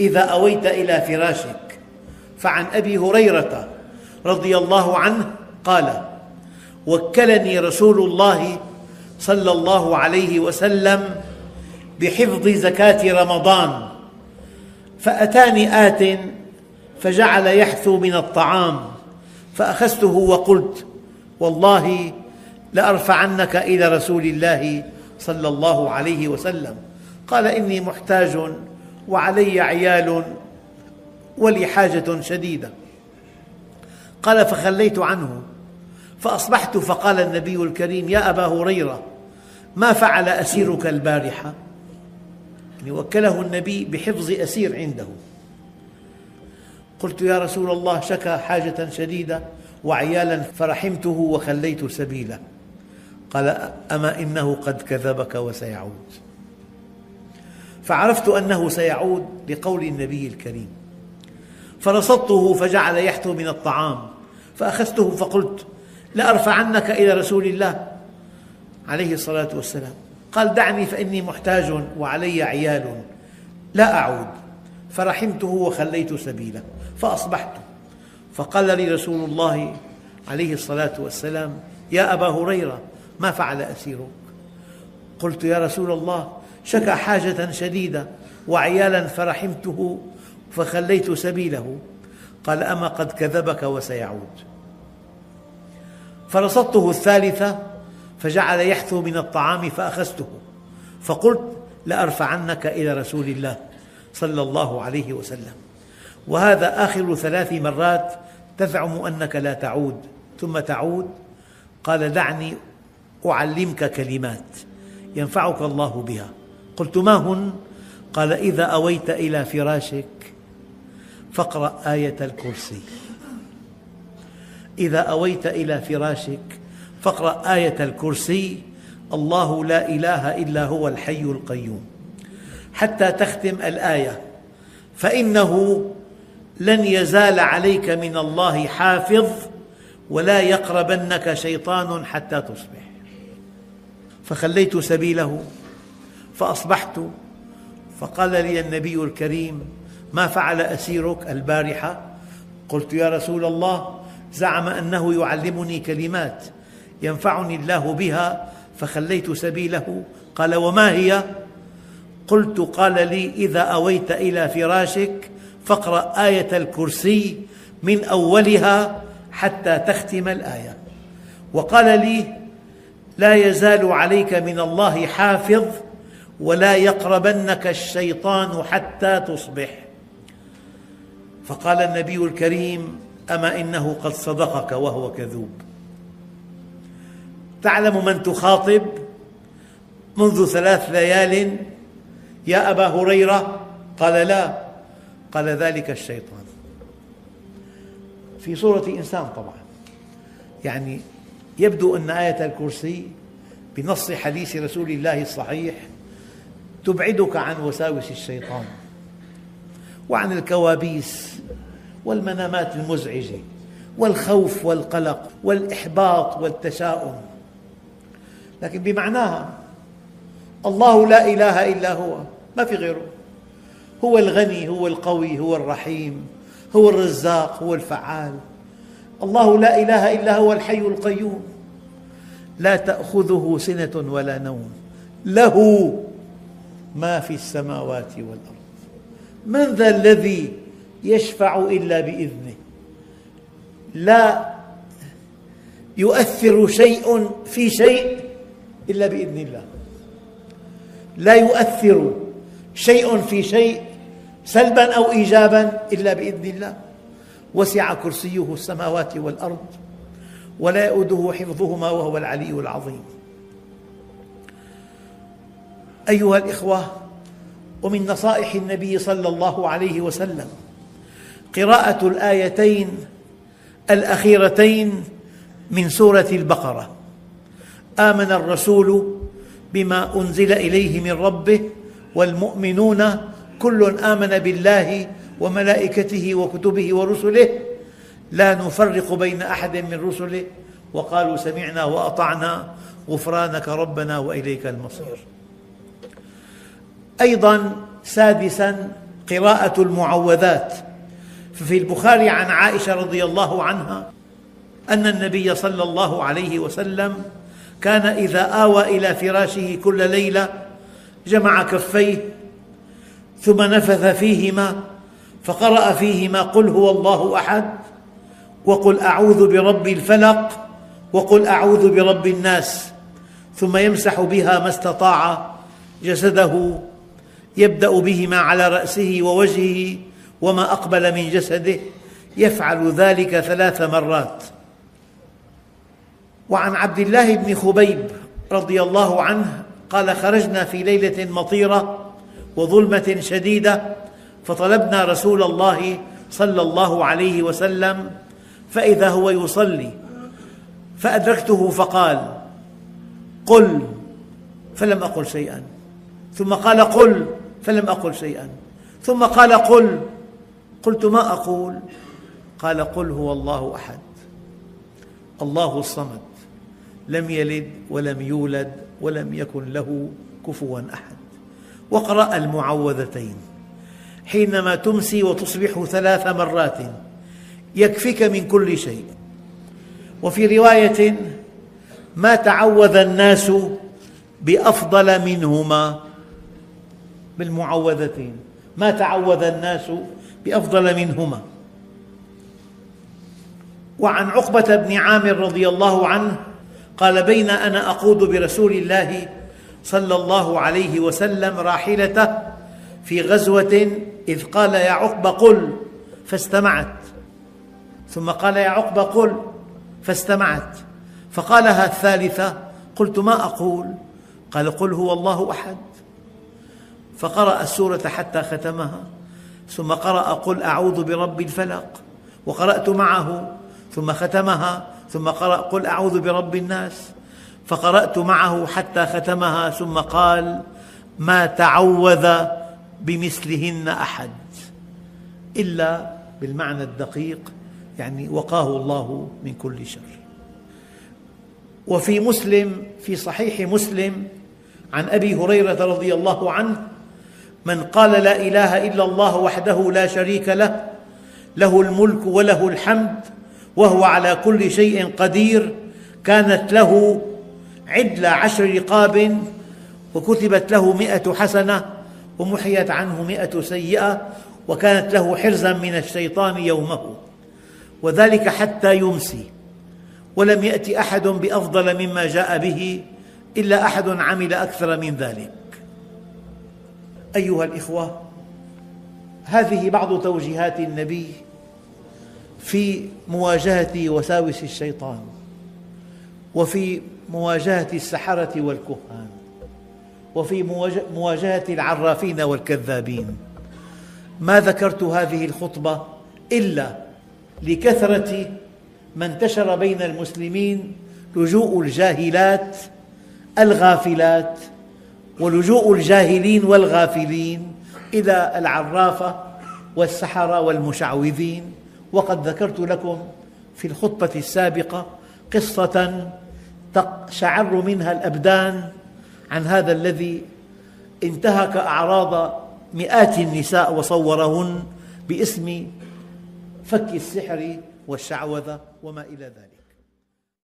إذا أويت إلى فراشك. فعن أبي هريرة رضي الله عنه قال وكلني رسول الله صلى الله عليه وسلم بحفظ زكاة رمضان فأتاني آت فجعل يحثو من الطعام فأخذته وقلت والله لأرفعنك إلى رسول الله صلى الله عليه وسلم. قال إني محتاج وعلي عيال ولي حاجة شديدة. قال فخليت عنه فأصبحت فقال النبي الكريم يا أبا هريرة ما فعل أسيرك البارحة؟ يعني وكله النبي بحفظ أسير عنده. قلت يا رسول الله شكى حاجة شديدة وعيالا فرحمته وخليت سبيله. قال أما إنه قد كذبك وسيعود. فعرفت أنه سيعود لقول النبي الكريم. فرصدته فجعل يحثو من الطعام. فأخذته فقلت لأرفعنك إلى رسول الله. عليه الصلاة والسلام. قال دعني فإني محتاج وعلي عيال لا أعود. فرحمته وخليت سبيله. فأصبحت. فقال لي رسول الله عليه الصلاة والسلام يا أبا هريرة ما فعل أسيرك؟ قلت يا رسول الله شكى حاجة شديدة وعيالا فرحمته فخليت سبيله. قال أما قد كذبك وسيعود. فرصدته الثالثة فجعل يحثو من الطعام فأخذته. فقلت لأرفعنك إلى رسول الله صلى الله عليه وسلم. وهذا آخر ثلاث مرات تزعم أنك لا تعود. ثم تعود قال دعني أعلمك كلمات ينفعك الله بها. قلت ما هن؟ قال إذا أويت إلى فراشك فاقرأ آية الكرسي. إذا أويت إلى فراشك فاقرأ آية الكرسي. الله لا إله إلا هو الحي القيوم. حتى تختم الآية. فإنه لن يزال عليك من الله حافظ ولا يقربنك شيطان حتى تصبح. فخليت سبيله. فأصبحت فقال لي النبي الكريم ما فعل أسيرك البارحة؟ قلت يا رسول الله زعم أنه يعلمني كلمات ينفعني الله بها فخليت سبيله. قال وما هي؟ قلت قال لي إذا أويت إلى فراشك فاقرأ آية الكرسي من أولها حتى تختم الآية. وقال لي لا يزال عليك من الله حافظ ولا يقربنك الشيطان حتى تصبح. فقال النبي الكريم أما إنه قد صدقك وهو كذوب. تعلم من تخاطب؟ منذ ثلاث ليال يا أبا هريرة. قال لا. قال ذلك الشيطان. في صورة إنسان طبعا. يعني يبدو أن آية الكرسي بنص حديث رسول الله الصحيح تبعدك عن وساوس الشيطان وعن الكوابيس والمنامات المزعجة والخوف والقلق والإحباط والتشاؤم. لكن بمعناها الله لا إله إلا هو ما في غيره. هو الغني هو القوي هو الرحيم هو الرزاق هو الفعال. الله لا إله إلا هو الحي القيوم. لا تأخذه سنة ولا نوم. له ما في السماوات والأرض. من ذا الذي يشفع إلا بإذنه؟ لا يؤثر شيء في شيء إلا بإذن الله. لا يؤثر شيء في شيء سلبا أو إيجابا إلا بإذن الله. وسع كرسيه السماوات والأرض ولا يؤوده حفظهما وهو العلي العظيم. أيها الإخوة ومن نصائح النبي صلى الله عليه وسلم قراءة الآيتين الأخيرتين من سورة البقرة. آمن الرسول بما أنزل إليه من ربه والمؤمنون كل آمن بالله وملائكته وكتبه ورسله. لا نفرق بين أحد من رسله. وقالوا سمعنا وأطعنا غفرانك ربنا وإليك المصير. أيضا سادسا قراءة المعوذات. ففي البخاري عن عائشة رضي الله عنها أن النبي صلى الله عليه وسلم كان إذا آوى إلى فراشه كل ليلة جمع كفيه ثم نفث فيهما فقرأ فيهما قل هو الله أحد وقل أعوذ برب الفلق وقل أعوذ برب الناس ثم يمسح بها ما استطاع جسده يبدأ بهما على رأسه ووجهه وما أقبل من جسده. يفعل ذلك ثلاث مرات. وعن عبد الله بن خبيب رضي الله عنه قال خرجنا في ليلة مطيرة وظلمة شديدة فطلبنا رسول الله صلى الله عليه وسلم فإذا هو يصلي فأدركته فقال قل. فلم أقل شيئا. ثم قال قل. فلم أقل شيئا. ثم قال قل. قلت ما أقول؟ قال قل هو الله أحد. الله الصمد. لم يلد ولم يولد ولم يكن له كفوا أحد. واقرأ المعوذتين. حينما تمسي وتصبح ثلاث مرات يكفك من كل شيء. وفي رواية ما تعوذ الناس بأفضل منهما بالمعوذتين. ما تعوذ الناس بأفضل منهما. وعن عقبة بن عامر رضي الله عنه قال بين أنا أقود برسول الله صلى الله عليه وسلم راحلته في غزوة إذ قال يا عقبة قل فاستمعت. ثم قال يا عقبة قل فاستمعت. فقالها الثالثة قلت ما أقول؟ قال قل هو الله أحد. فقرأ السورة حتى ختمها ثم قرأ قل أعوذ برب الفلق وقرأت معه ثم ختمها ثم قرأ قل أعوذ برب الناس فقرأت معه حتى ختمها ثم قال ما تعوذ بمثلهن أحد إلا بالمعنى الدقيق يعني وقاه الله من كل شر. وفي مسلم في صحيح مسلم عن أبي هريرة رضي الله عنه من قال لا إله إلا الله وحده لا شريك له له الملك وله الحمد وهو على كل شيء قدير كانت له عدل عشر رقاب وكتبت له مئة حسنة ومحيت عنه مئة سيئة وكانت له حرزا من الشيطان يومه. وذلك حتى يمسي. ولم يأتي أحد بأفضل مما جاء به إلا أحد عمل أكثر من ذلك. أيها الإخوة هذه بعض توجيهات النبي في مواجهة وساوس الشيطان وفي مواجهة السحرة والكهان وفي مواجهة العرافين والكذابين. ما ذكرت هذه الخطبة إلا لكثرة ما انتشر بين المسلمين لجوء الجاهلات الغافلات ولجوء الجاهلين والغافلين إلى العرافة والسحرة والمشعوذين. وقد ذكرت لكم في الخطبة السابقة قصة تقشعر منها الأبدان عن هذا الذي انتهك أعراض مئات النساء وصورهن باسم فك السحر والشعوذة وما إلى ذلك.